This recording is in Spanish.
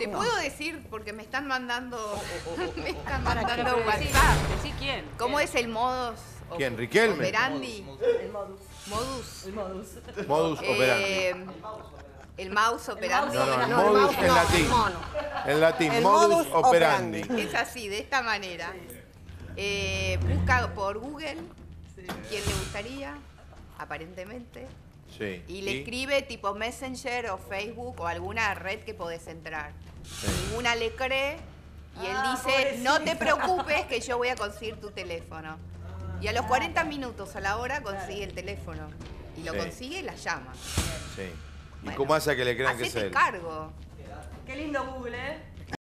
Te puedo decir, porque me están mandando, me están ¿Para qué? mandando Decí- WhatsApp. decí quién. ¿Cómo es el modus? ¿Quién, Riquelme? Operandi. El modus. Modus. El modus. Modus operandi. Eh, el mouse operandi. No, no, el no, modus el mouse en no, latín. el mono. En latín, El modus modus operandi. operandi. Es así, de esta manera. Eh, busca por Google quién le gustaría, aparentemente. Sí. Y le escribe tipo Messenger o Facebook o alguna red que podés entrar. Ninguna le cree y él Ah, dice, no te preocupes que yo voy a conseguir tu teléfono. Y a los 40 minutos a la hora consigue el teléfono. Y lo Sí. consigue y la llama. Sí. ¿Y Bueno, cómo hace que le crean que es él? cargo. Qué lindo Google.